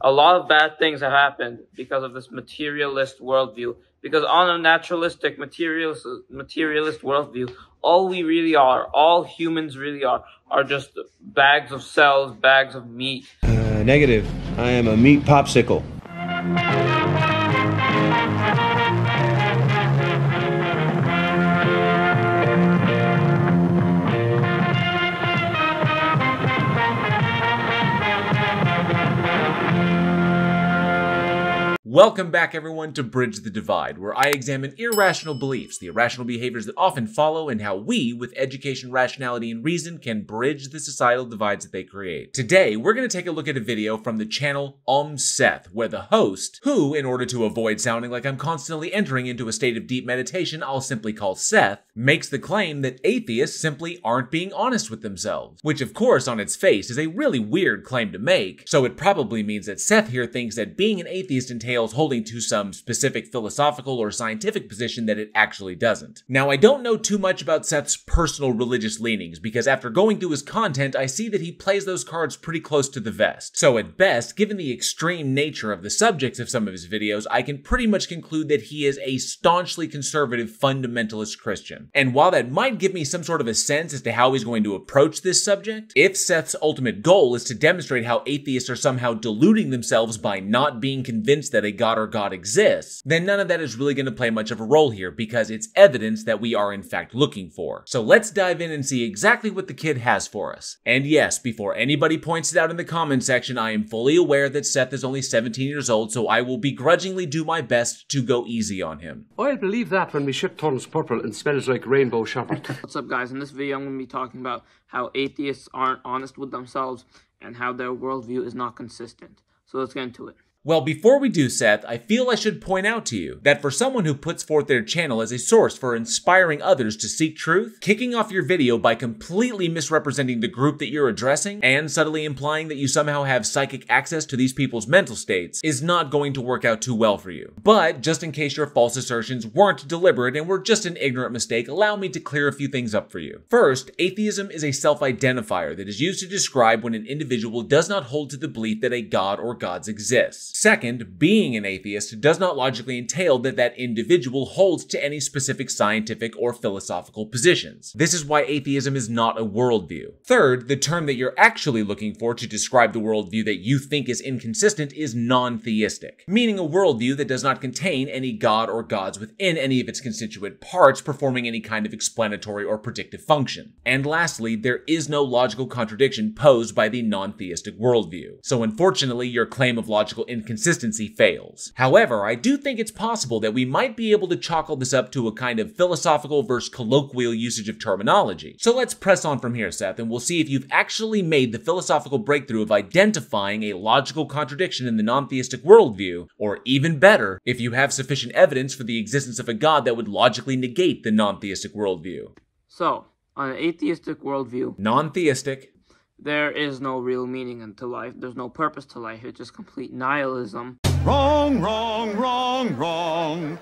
a lot of bad things have happened because of this materialist worldview. Because on a naturalistic, materialist, materialist worldview, all we really are, all humans really are, are just bags of cells, bags of meat. Uh, negative. I am a meat popsicle. Welcome back, everyone, to Bridge the Divide, where I examine irrational beliefs, the irrational behaviors that often follow, and how we, with education, rationality, and reason, can bridge the societal divides that they create. Today, we're going to take a look at a video from the channel Om Seth, where the host, who, in order to avoid sounding like I'm constantly entering into a state of deep meditation, I'll simply call Seth, makes the claim that atheists simply aren't being honest with themselves. Which, of course, on its face, is a really weird claim to make, so it probably means that Seth here thinks that being an atheist entails holding to some specific philosophical or scientific position that it actually doesn't. Now, I don't know too much about Seth's personal religious leanings because after going through his content, I see that he plays those cards pretty close to the vest. So at best, given the extreme nature of the subjects of some of his videos, I can pretty much conclude that he is a staunchly conservative fundamentalist Christian. And while that might give me some sort of a sense as to how he's going to approach this subject, if Seth's ultimate goal is to demonstrate how atheists are somehow deluding themselves by not being convinced that a God or God exists, then none of that is really going to play much of a role here because it's evidence that we are in fact looking for. So let's dive in and see exactly what the kid has for us. And yes, before anybody points it out in the comment section, I am fully aware that Seth is only 17 years old, so I will begrudgingly do my best to go easy on him. I'll believe that when my ship turns purple and smells like rainbow sherbet. What's up, guys? In this video, I'm going to be talking about how atheists aren't honest with themselves and how their worldview is not consistent. So let's get into it. Well, before we do, Seth, I feel I should point out to you that for someone who puts forth their channel as a source for inspiring others to seek truth, kicking off your video by completely misrepresenting the group that you're addressing and subtly implying that you somehow have psychic access to these people's mental states is not going to work out too well for you. But just in case your false assertions weren't deliberate and were just an ignorant mistake, allow me to clear a few things up for you. First, atheism is a self-identifier that is used to describe when an individual does not hold to the belief that a god or gods exist. Second, being an atheist does not logically entail that that individual holds to any specific scientific or philosophical positions. This is why atheism is not a worldview. Third, the term that you're actually looking for to describe the worldview that you think is inconsistent is non-theistic, meaning a worldview that does not contain any god or gods within any of its constituent parts performing any kind of explanatory or predictive function. And lastly, there is no logical contradiction posed by the non-theistic worldview. So unfortunately, your claim of logical inconsistency fails. However, I do think it's possible that we might be able to chalk all this up to a kind of philosophical versus colloquial usage of terminology. So let's press on from here, Seth, and we'll see if you've actually made the philosophical breakthrough of identifying a logical contradiction in the non-theistic worldview, or even better, if you have sufficient evidence for the existence of a god that would logically negate the non-theistic worldview. So, on an atheistic worldview, Non-theistic, there is no real meaning to life. There's no purpose to life. It's just complete nihilism. Wrong, wrong, wrong, wrong.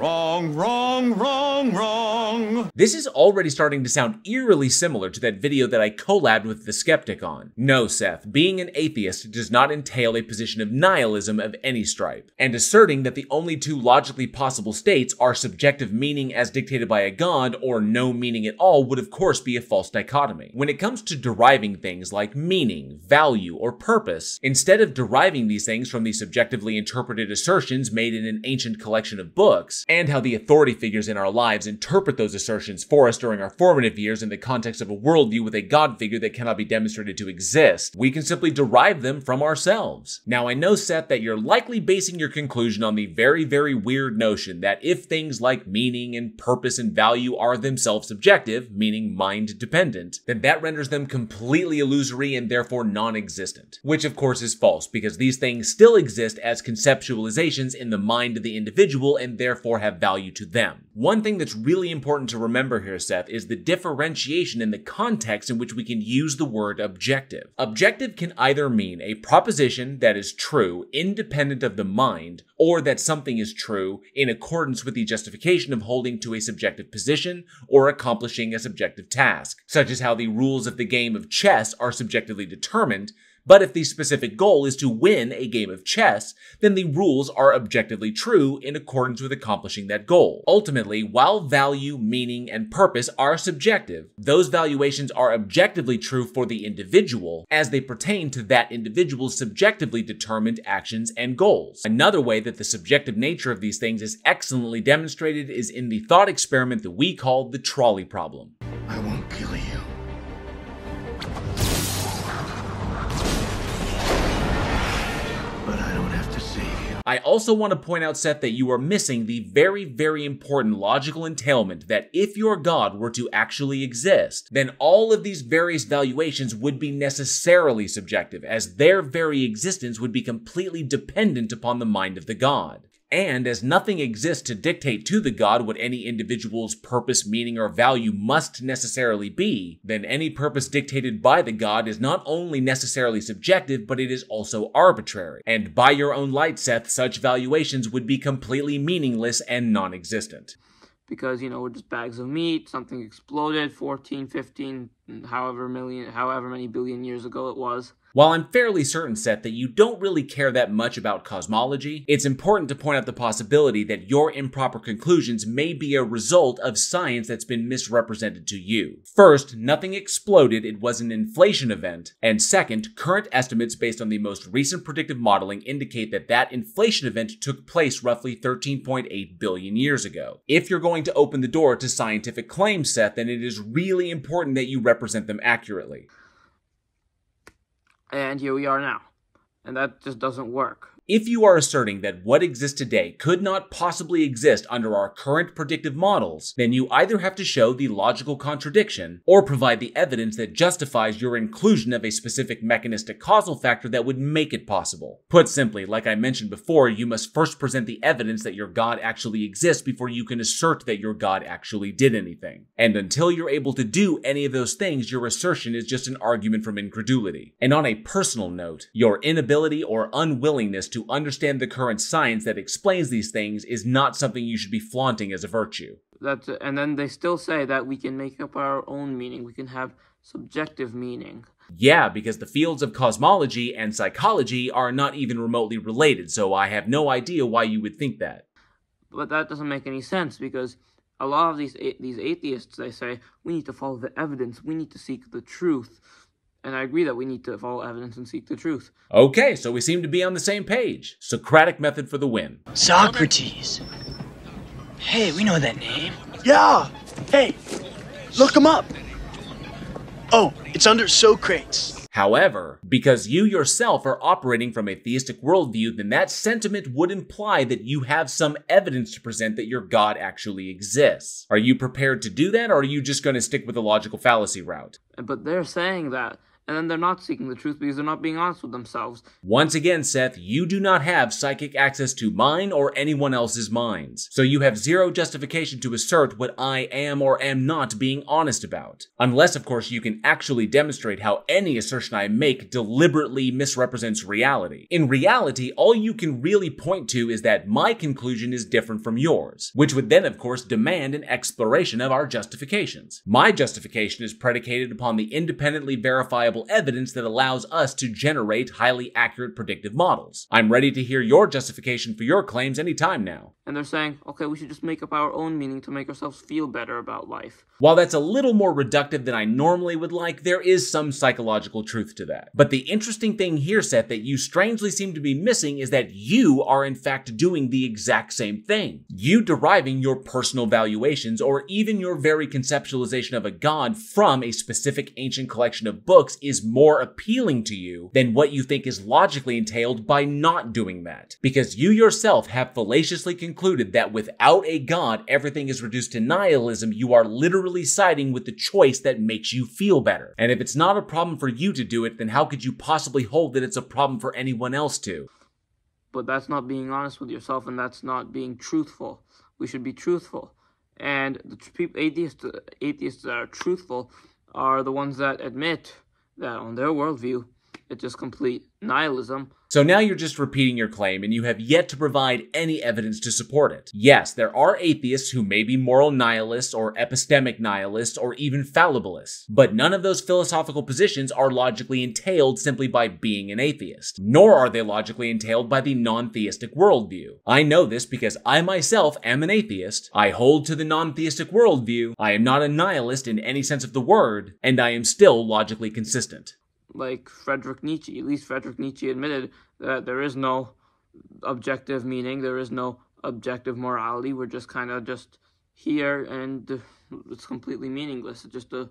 Wrong, wrong, wrong, wrong. This is already starting to sound eerily similar to that video that I collabed with The Skeptic on. No, Seth, being an atheist does not entail a position of nihilism of any stripe, and asserting that the only two logically possible states are subjective meaning as dictated by a god or no meaning at all would of course be a false dichotomy. When it comes to deriving things like meaning, value, or purpose, instead of deriving these things from the subjectively interpreted assertions made in an ancient collection of books, and how the authority figures in our lives interpret those assertions for us during our formative years in the context of a worldview with a God figure that cannot be demonstrated to exist. We can simply derive them from ourselves. Now, I know, Seth, that you're likely basing your conclusion on the very, very weird notion that if things like meaning and purpose and value are themselves subjective, meaning mind dependent, then that renders them completely illusory and therefore non existent. Which, of course, is false because these things still exist as conceptualizations in the mind of the individual and therefore have value to them. One thing that's really important to remember here, Seth, is the differentiation in the context in which we can use the word objective. Objective can either mean a proposition that is true, independent of the mind, or that something is true in accordance with the justification of holding to a subjective position or accomplishing a subjective task, such as how the rules of the game of chess are subjectively determined, But if the specific goal is to win a game of chess, then the rules are objectively true in accordance with accomplishing that goal. Ultimately, while value, meaning, and purpose are subjective, those valuations are objectively true for the individual as they pertain to that individual's subjectively determined actions and goals. Another way that the subjective nature of these things is excellently demonstrated is in the thought experiment that we call the trolley problem. I won't kill you. I also want to point out, Seth, that you are missing the very, very important logical entailment that if your God were to actually exist, then all of these various valuations would be necessarily subjective, as their very existence would be completely dependent upon the mind of the God. And as nothing exists to dictate to the God what any individual's purpose, meaning, or value must necessarily be, then any purpose dictated by the God is not only necessarily subjective, but it is also arbitrary. And by your own light, Seth, such valuations would be completely meaningless and non existent. because you know we're just bags of meat something exploded 14 15 however million however many billion years ago it was While I'm fairly certain, Seth, that you don't really care that much about cosmology, it's important to point out the possibility that your improper conclusions may be a result of science that's been misrepresented to you. First, nothing exploded, it was an inflation event. And second, current estimates based on the most recent predictive modeling indicate that that inflation event took place roughly 13.8 billion years ago. If you're going to open the door to scientific claims, Seth, then it is really important that you represent them accurately. And here we are now. And that just doesn't work If you are asserting that what exists today could not possibly exist under our current predictive models, then you either have to show the logical contradiction or provide the evidence that justifies your inclusion of a specific mechanistic causal factor that would make it possible. Put simply, like I mentioned before, you must first present the evidence that your God actually exists before you can assert that your God actually did anything. And until you're able to do any of those things, your assertion is just an argument from incredulity. And on a personal note, your inability or unwillingness to understand the current science that explains these things is not something you should be flaunting as a virtue. that's and then they still say that we can make up our own meaning we can have subjective meaning Yeah, because the fields of cosmology and psychology are not even remotely related, so I have no idea why you would think that. but that doesn't make any sense because a lot of these a- these atheists they say we need to follow the evidence we need to seek the truth and i agree that we need to follow evidence and seek the truth Okay, so we seem to be on the same page. Socratic method for the win. Socrates. Hey, we know that name. Yeah. Hey, look him up. Oh, it's under Socrates. However, because you yourself are operating from a theistic worldview, then that sentiment would imply that you have some evidence to present that your God actually exists. Are you prepared to do that, or are you just going to stick with the logical fallacy route? but they're saying that and then they're not seeking the truth because they're not being honest with themselves Once again, Seth, you do not have psychic access to mine or anyone else's minds. So you have zero justification to assert what I am or am not being honest about. Unless, of course, you can actually demonstrate how any assertion I make deliberately misrepresents reality. In reality, all you can really point to is that my conclusion is different from yours, which would then, of course, demand an exploration of our justifications. My justification is predicated upon the independently verifiable evidence that allows us to generate highly accurate predictive models. I'm ready to hear your justification for your claims anytime now. and they're saying okay we should just make up our own meaning to make ourselves feel better about life While that's a little more reductive than I normally would like, there is some psychological truth to that. But the interesting thing here, Seth, that you strangely seem to be missing is that you are in fact doing the exact same thing. You deriving your personal valuations or even your very conceptualization of a god from a specific ancient collection of books is more appealing to you than what you think is logically entailed by not doing that. Because you yourself have fallaciously concluded that without a god, everything is reduced to nihilism, you are literally siding with the choice that makes you feel better. And if it's not a problem for you to do it, then how could you possibly hold that it's a problem for anyone else to? but that's not being honest with yourself and that's not being truthful we should be truthful and the tr- peop atheists atheists that are truthful are the ones that admit on their worldview It's just complete nihilism. So now you're just repeating your claim and you have yet to provide any evidence to support it. Yes, there are atheists who may be moral nihilists or epistemic nihilists or even fallibilists, but none of those philosophical positions are logically entailed simply by being an atheist, nor are they logically entailed by the non theistic worldview. I know this because I myself am an atheist, I hold to the non theistic worldview, I am not a nihilist in any sense of the word, and I am still logically consistent like Friedrich Nietzsche. At least Friedrich Nietzsche admitted that there is no objective meaning, there is no objective morality. We're just kind of just here, and it's completely meaningless. It's just a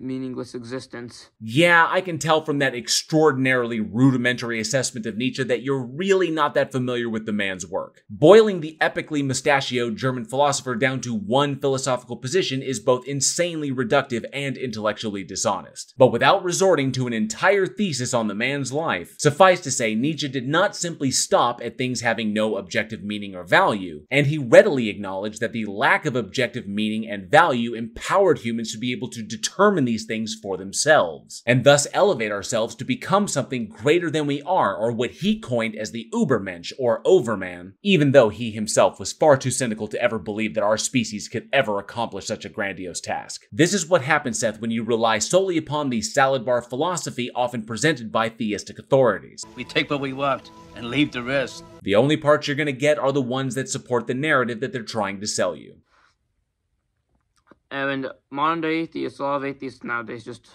meaningless existence. Yeah, I can tell from that extraordinarily rudimentary assessment of Nietzsche that you're really not that familiar with the man's work. Boiling the epically mustachioed German philosopher down to one philosophical position is both insanely reductive and intellectually dishonest. But without resorting to an entire thesis on the man's life, suffice to say, Nietzsche did not simply stop at things having no objective meaning or value, and he readily acknowledged that the lack of objective meaning and value empowered humans to be able to determine these things for themselves, and thus elevate ourselves to become something greater than we are, or what he coined as the Ubermensch or Overman, even though he himself was far too cynical to ever believe that our species could ever accomplish such a grandiose task. This is what happens, Seth, when you rely solely upon the salad bar philosophy often presented by theistic authorities. We take what we want and leave the rest. The only parts you're going to get are the ones that support the narrative that they're trying to sell you. And modern day atheists, a lot of atheists nowadays just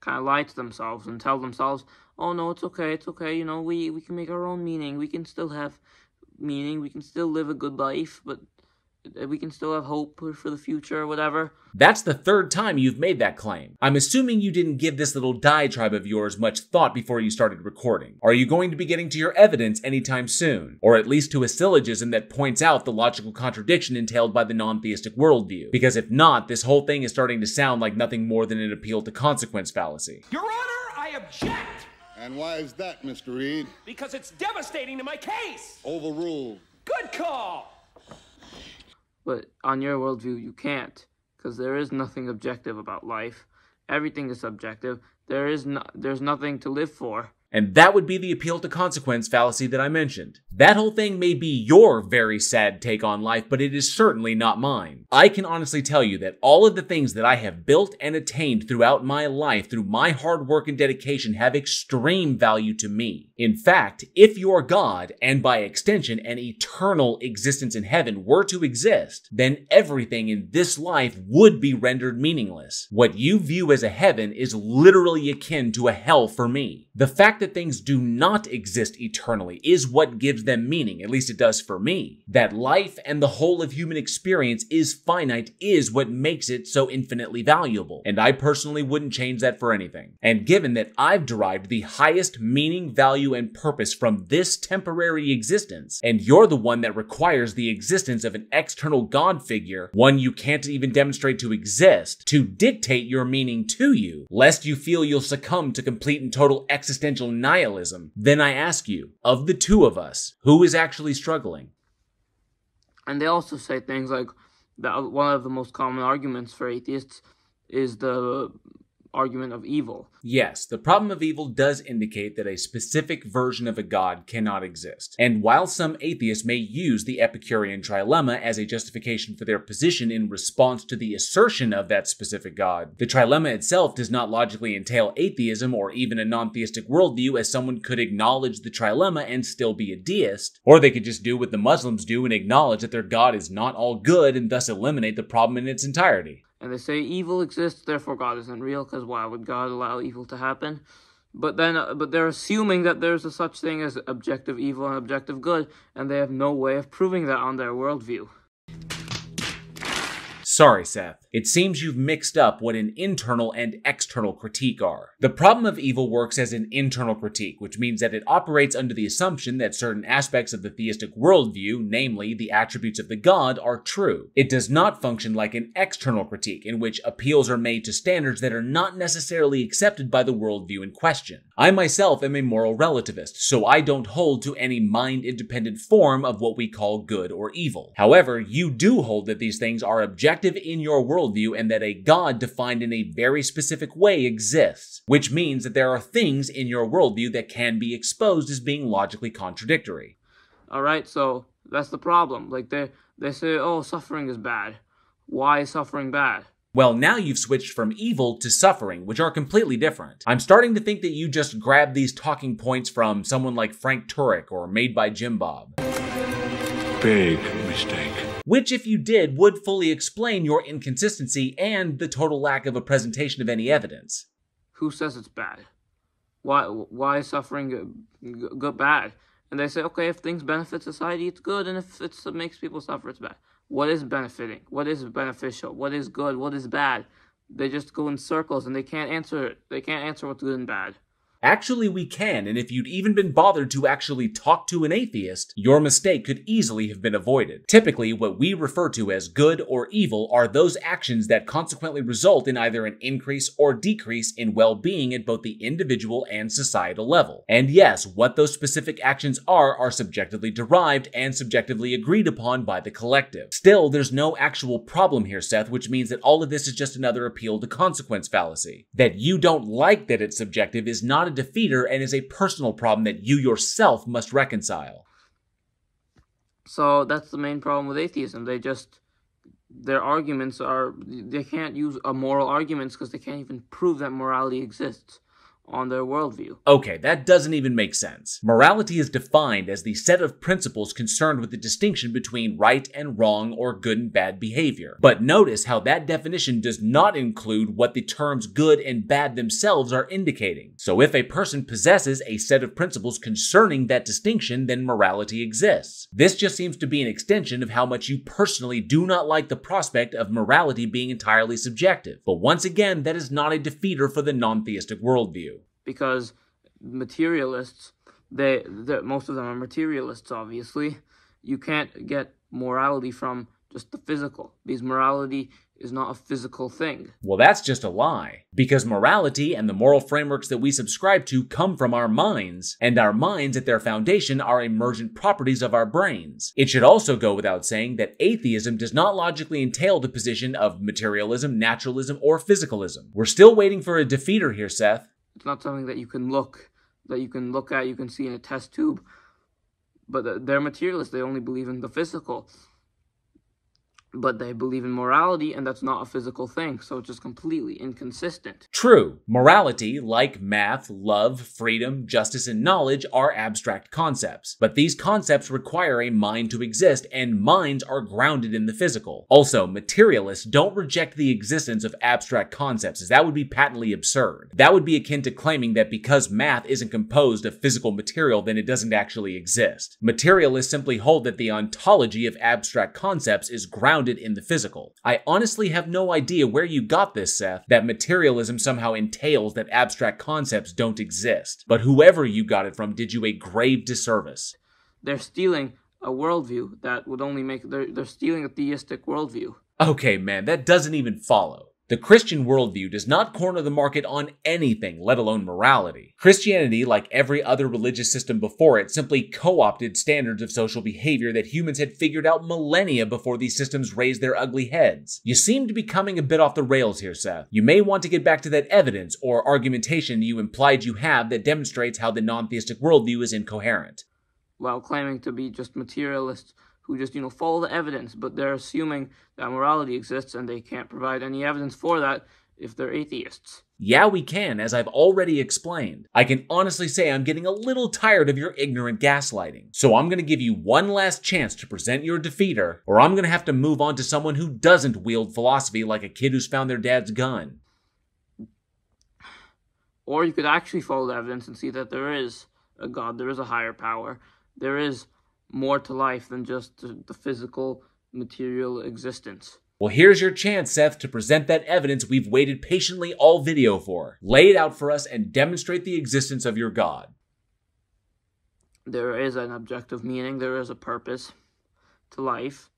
kind of lie to themselves and tell themselves, oh no, it's okay, it's okay, you know, we, we can make our own meaning, we can still have meaning, we can still live a good life, but we can still have hope for the future or whatever. That's the third time you've made that claim. I'm assuming you didn't give this little diatribe of yours much thought before you started recording. Are you going to be getting to your evidence anytime soon? Or at least to a syllogism that points out the logical contradiction entailed by the non theistic worldview? Because if not, this whole thing is starting to sound like nothing more than an appeal to consequence fallacy. Your Honor, I object! And why is that, Mr. Reede? Because it's devastating to my case! Overruled. Good call! But on your worldview, you can't, because there is nothing objective about life. Everything is subjective. There is no, there's nothing to live for. And that would be the appeal to consequence fallacy that I mentioned. That whole thing may be your very sad take on life, but it is certainly not mine. I can honestly tell you that all of the things that I have built and attained throughout my life through my hard work and dedication have extreme value to me. In fact, if your God, and by extension an eternal existence in heaven, were to exist, then everything in this life would be rendered meaningless. What you view as a heaven is literally akin to a hell for me. The fact that things do not exist eternally is what gives them meaning, at least it does for me. That life and the whole of human experience is finite is what makes it so infinitely valuable, and I personally wouldn't change that for anything. And given that I've derived the highest meaning, value, and purpose from this temporary existence, and you're the one that requires the existence of an external God figure, one you can't even demonstrate to exist, to dictate your meaning to you, lest you feel you'll succumb to complete and total existential nihilism, then I ask you, of the two of us, who is actually struggling? And they also say things like that one of the most common arguments for atheists is the argument of evil. Yes, the problem of evil does indicate that a specific version of a god cannot exist. And while some atheists may use the Epicurean trilemma as a justification for their position in response to the assertion of that specific god, the trilemma itself does not logically entail atheism or even a non theistic worldview, as someone could acknowledge the trilemma and still be a deist, or they could just do what the Muslims do and acknowledge that their god is not all good and thus eliminate the problem in its entirety. And they say evil exists, therefore God isn't real, because why would God allow evil to happen? But then, uh, but they're assuming that there's a such thing as objective evil and objective good, and they have no way of proving that on their worldview. Sorry, Seth. It seems you've mixed up what an internal and external critique are. The problem of evil works as an internal critique, which means that it operates under the assumption that certain aspects of the theistic worldview, namely the attributes of the god, are true. It does not function like an external critique, in which appeals are made to standards that are not necessarily accepted by the worldview in question. I myself am a moral relativist, so I don't hold to any mind independent form of what we call good or evil. However, you do hold that these things are objective in your worldview and that a God defined in a very specific way exists, which means that there are things in your worldview that can be exposed as being logically contradictory. All right, so that's the problem. Like they they say, oh, suffering is bad. Why is suffering bad? Well, now you've switched from evil to suffering, which are completely different. I'm starting to think that you just grabbed these talking points from someone like Frank Turek or Made by Jimbob. Big mistake. Which, if you did, would fully explain your inconsistency and the total lack of a presentation of any evidence. Who says it's bad? Why why is suffering g- g- bad? And they say, okay, if things benefit society, it's good, and if it makes people suffer, it's bad. What is benefiting? What is beneficial? What is good? What is bad? They just go in circles and they can't answer it. They can't answer what's good and bad. Actually, we can, and if you'd even been bothered to actually talk to an atheist, your mistake could easily have been avoided. Typically, what we refer to as good or evil are those actions that consequently result in either an increase or decrease in well being at both the individual and societal level. And yes, what those specific actions are are subjectively derived and subjectively agreed upon by the collective. Still, there's no actual problem here, Seth, which means that all of this is just another appeal to consequence fallacy. That you don't like that it's subjective is not defeater and is a personal problem that you yourself must reconcile. So that's the main problem with atheism. They just their arguments are they can't use a moral arguments because they can't even prove that morality exists on their worldview. Okay, that doesn't even make sense. Morality is defined as the set of principles concerned with the distinction between right and wrong or good and bad behavior. But notice how that definition does not include what the terms good and bad themselves are indicating. So if a person possesses a set of principles concerning that distinction, then morality exists. This just seems to be an extension of how much you personally do not like the prospect of morality being entirely subjective. But once again, that is not a defeater for the non-theistic worldview because materialists they most of them are materialists obviously you can't get morality from just the physical because morality is not a physical thing. Well, that's just a lie. Because morality and the moral frameworks that we subscribe to come from our minds, and our minds at their foundation are emergent properties of our brains. It should also go without saying that atheism does not logically entail the position of materialism, naturalism, or physicalism. We're still waiting for a defeater here, Seth. It's not something that you can look that you can look at, you can see in a test tube. But they're materialists. They only believe in the physical but they believe in morality and that's not a physical thing so it's just completely inconsistent. True. Morality like math love freedom justice and knowledge are abstract concepts. But these concepts require a mind to exist and minds are grounded in the physical. Also materialists don't reject the existence of abstract concepts as that would be patently absurd. That would be akin to claiming that because math isn't composed of physical material then it doesn't actually exist. Materialists simply hold that the ontology of abstract concepts is grounded grounded in the physical. I honestly have no idea where you got this, Seth, that materialism somehow entails that abstract concepts don't exist. But whoever you got it from did you a grave disservice. They're stealing a worldview that would only make they're, they're stealing a theistic worldview. Okay, man, that doesn't even follow. The Christian worldview does not corner the market on anything, let alone morality. Christianity, like every other religious system before it, simply co opted standards of social behavior that humans had figured out millennia before these systems raised their ugly heads. You seem to be coming a bit off the rails here, Seth. You may want to get back to that evidence or argumentation you implied you have that demonstrates how the non theistic worldview is incoherent. While claiming to be just materialists who just, you know, follow the evidence, but they're assuming that morality exists and they can't provide any evidence for that if they're atheists. Yeah, we can, as I've already explained. I can honestly say I'm getting a little tired of your ignorant gaslighting. So I'm gonna give you one last chance to present your defeater, or I'm gonna have to move on to someone who doesn't wield philosophy like a kid who's found their dad's gun. Or you could actually follow the evidence and see that there is a God, there is a higher power, there is more to life than just the physical material existence. Well, here's your chance, Seth, to present that evidence we've waited patiently all video for. Lay it out for us and demonstrate the existence of your God. There is an objective meaning, there is a purpose to life.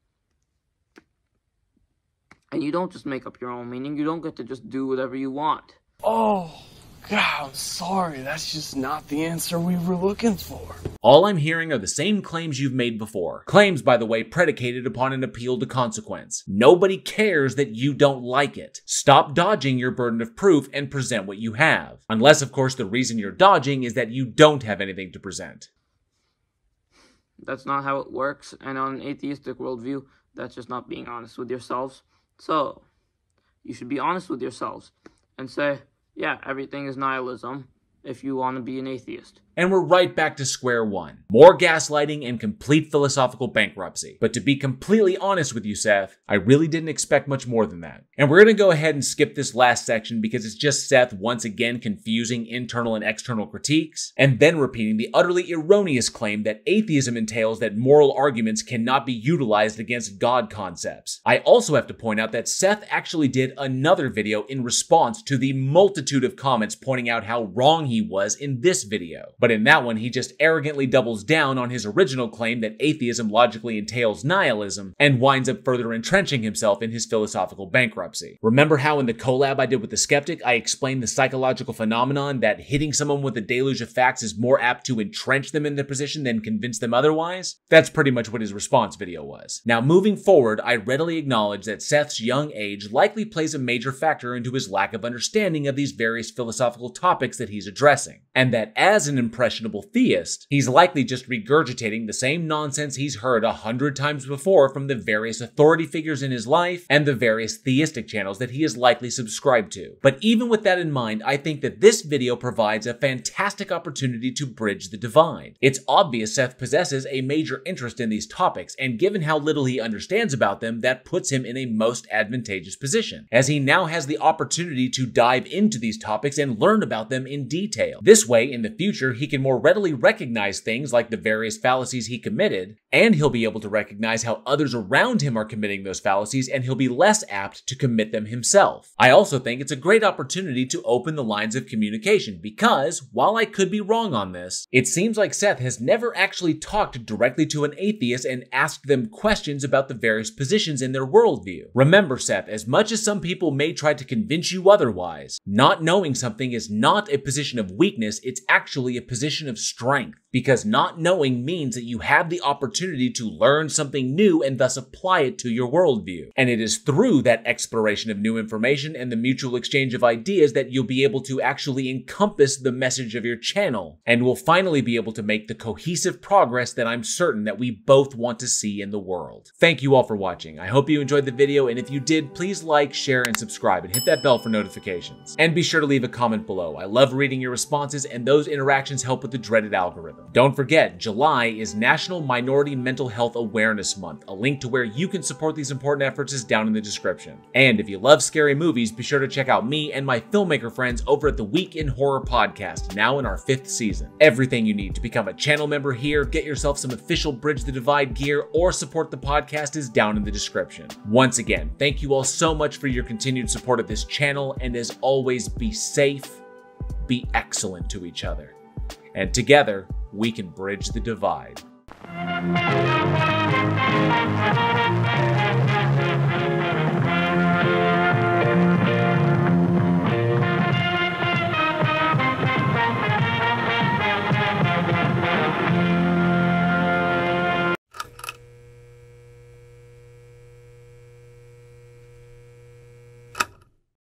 And you don't just make up your own meaning, you don't get to just do whatever you want. Oh, God, I'm sorry. That's just not the answer we were looking for. All I'm hearing are the same claims you've made before. Claims, by the way, predicated upon an appeal to consequence. Nobody cares that you don't like it. Stop dodging your burden of proof and present what you have. Unless, of course, the reason you're dodging is that you don't have anything to present. That's not how it works, and on an atheistic worldview, that's just not being honest with yourselves. So, you should be honest with yourselves and say, yeah, everything is nihilism if you want to be an atheist. And we're right back to square one. More gaslighting and complete philosophical bankruptcy. But to be completely honest with you, Seth, I really didn't expect much more than that. And we're gonna go ahead and skip this last section because it's just Seth once again confusing internal and external critiques, and then repeating the utterly erroneous claim that atheism entails that moral arguments cannot be utilized against God concepts. I also have to point out that Seth actually did another video in response to the multitude of comments pointing out how wrong he was in this video. But in that one, he just arrogantly doubles down on his original claim that atheism logically entails nihilism and winds up further entrenching himself in his philosophical bankruptcy. Remember how in the collab I did with the skeptic, I explained the psychological phenomenon that hitting someone with a deluge of facts is more apt to entrench them in their position than convince them otherwise? That's pretty much what his response video was. Now, moving forward, I readily acknowledge that Seth's young age likely plays a major factor into his lack of understanding of these various philosophical topics that he's addressing, and that as an impressionable theist, he's likely just regurgitating the same nonsense he's heard a hundred times before from the various authority figures in his life and the various theistic channels that he is likely subscribed to. But even with that in mind, I think that this video provides a fantastic opportunity to bridge the divide. It's obvious Seth possesses a major interest in these topics, and given how little he understands about them, that puts him in a most advantageous position, as he now has the opportunity to dive into these topics and learn about them in detail. This way, in the future, he can more readily recognize things like the various fallacies he committed, and he'll be able to recognize how others around him are committing those fallacies, and he'll be less apt to commit them himself. I also think it's a great opportunity to open the lines of communication because, while I could be wrong on this, it seems like Seth has never actually talked directly to an atheist and asked them questions about the various positions in their worldview. Remember, Seth, as much as some people may try to convince you otherwise, not knowing something is not a position of weakness, it's actually a position of strength because not knowing means that you have the opportunity to learn something new and thus apply it to your worldview. And it is through that exploration of new information and the mutual exchange of ideas that you'll be able to actually encompass the message of your channel and will finally be able to make the cohesive progress that I'm certain that we both want to see in the world. Thank you all for watching. I hope you enjoyed the video, and if you did, please like, share, and subscribe, and hit that bell for notifications. And be sure to leave a comment below. I love reading your responses, and those interactions help with the dreaded algorithm. Don't forget, July is National Minority Mental Health Awareness Month. A link to where you can support these important efforts is down in the description. And if you love scary movies, be sure to check out me and my filmmaker friends over at the Week in Horror podcast, now in our fifth season. Everything you need to become a channel member here, get yourself some official Bridge the Divide gear, or support the podcast is down in the description. Once again, thank you all so much for your continued support of this channel, and as always, be safe, be excellent to each other and together we can bridge the divide.